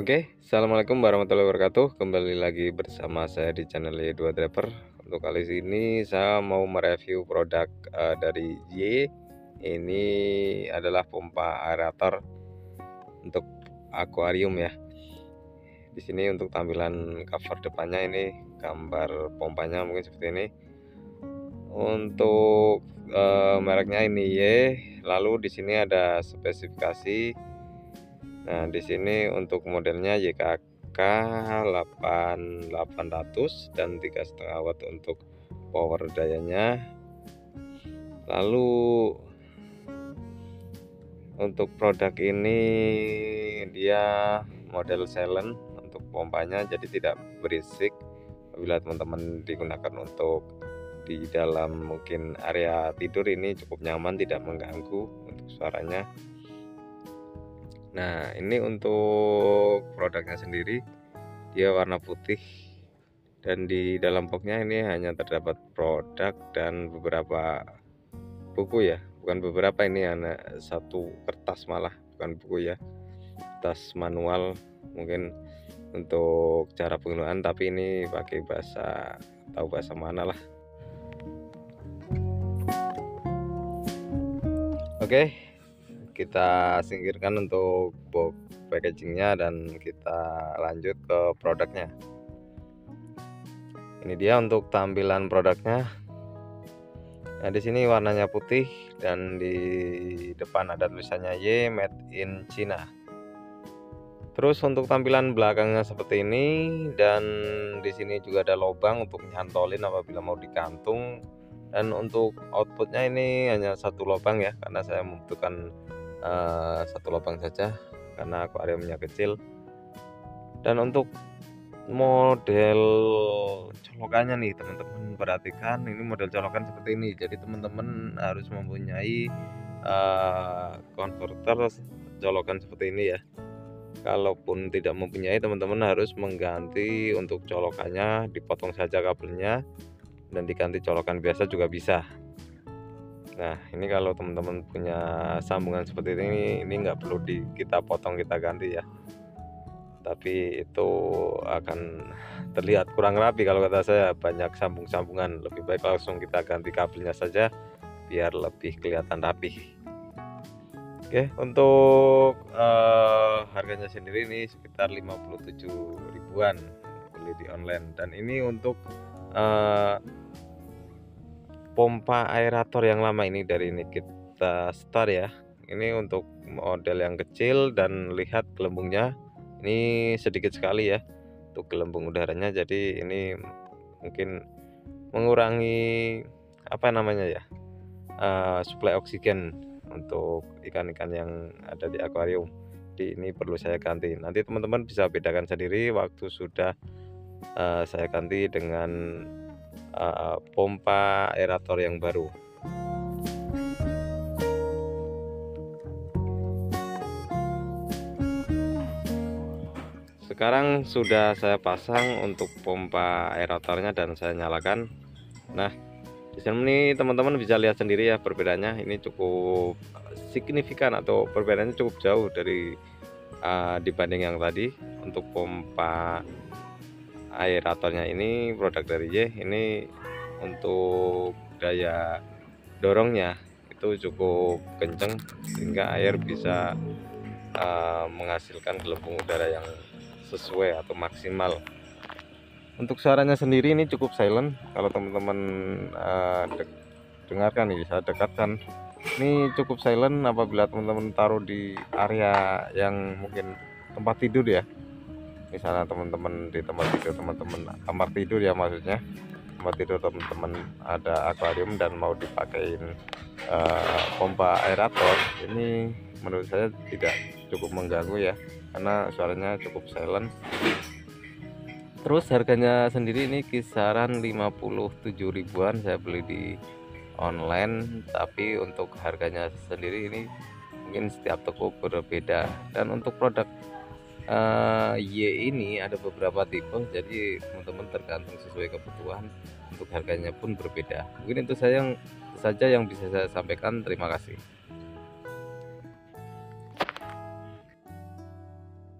Oke, assalamualaikum warahmatullahi wabarakatuh. Kembali lagi bersama saya di channel Y2 Driver. Untuk kali ini saya mau mereview produk uh, dari Y. Ini adalah pompa aerator untuk akuarium ya. Di sini untuk tampilan cover depannya ini gambar pompanya mungkin seperti ini. Untuk uh, mereknya ini Y. Lalu di sini ada spesifikasi Nah, di sini untuk modelnya YKK 8800 dan 3,5 watt untuk power dayanya. Lalu untuk produk ini dia model silent untuk pompanya jadi tidak berisik. Apabila teman-teman digunakan untuk di dalam mungkin area tidur ini cukup nyaman tidak mengganggu untuk suaranya Nah, ini untuk produknya sendiri dia warna putih. Dan di dalam boxnya ini hanya terdapat produk dan beberapa buku ya. Bukan beberapa ini hanya satu kertas malah bukan buku ya. Kertas manual mungkin untuk cara penggunaan tapi ini pakai bahasa tahu bahasa mana lah. Oke okay kita singkirkan untuk box packagingnya dan kita lanjut ke produknya. Ini dia untuk tampilan produknya. Nah di sini warnanya putih dan di depan ada tulisannya Y made in China. Terus untuk tampilan belakangnya seperti ini dan di sini juga ada lubang untuk nyantolin apabila mau digantung. Dan untuk outputnya ini hanya satu lubang ya karena saya membutuhkan uh, satu lubang saja karena akuariumnya kecil. Dan untuk model colokannya nih teman-teman perhatikan ini model colokan seperti ini. Jadi teman-teman harus mempunyai uh, converter colokan seperti ini ya. Kalaupun tidak mempunyai teman-teman harus mengganti untuk colokannya dipotong saja kabelnya dan diganti colokan biasa juga bisa Nah ini kalau teman-teman punya sambungan seperti ini ini nggak perlu di kita potong kita ganti ya. Tapi itu akan terlihat kurang rapi kalau kata saya. Banyak sambung-sambungan. Lebih baik langsung kita ganti kabelnya saja biar lebih kelihatan rapi. Oke untuk uh, harganya sendiri ini sekitar 57 ribuan beli di online. Dan ini untuk uh, pompa aerator yang lama ini dari ini kita start ya. Ini untuk model yang kecil dan lihat gelembungnya. Ini sedikit sekali ya untuk gelembung udaranya. Jadi ini mungkin mengurangi apa namanya ya uh, suplai oksigen untuk ikan-ikan yang ada di akuarium. Jadi ini perlu saya ganti. Nanti teman-teman bisa bedakan sendiri. Waktu sudah uh, saya ganti dengan uh, pompa aerator yang baru. Sekarang sudah saya pasang untuk pompa aeratornya dan saya nyalakan. Nah, di sini teman-teman bisa lihat sendiri ya perbedaannya. Ini cukup signifikan atau perbedaannya cukup jauh dari uh, dibanding yang tadi untuk pompa aeratornya ini produk dari Y ini untuk daya dorongnya itu cukup kenceng sehingga air bisa uh, menghasilkan gelembung udara yang sesuai atau maksimal. Untuk suaranya sendiri ini cukup silent. Kalau teman-teman uh, de dengarkan nih saya dekatkan. Ini cukup silent apabila teman-teman taruh di area yang mungkin tempat tidur ya misalnya teman-teman di tempat tidur teman-teman kamar tidur ya maksudnya. Tempat tidur teman-teman ada akuarium dan mau dipakein uh, pompa aerator. Ini menurut saya tidak cukup mengganggu ya karena suaranya cukup silent. Terus harganya sendiri ini kisaran 57 ribuan saya beli di online. Tapi untuk harganya sendiri ini mungkin setiap toko berbeda. Dan untuk produk uh, Y ini ada beberapa tipe jadi teman-teman tergantung sesuai kebutuhan untuk harganya pun berbeda. Mungkin itu saya yang saja yang bisa saya sampaikan. Terima kasih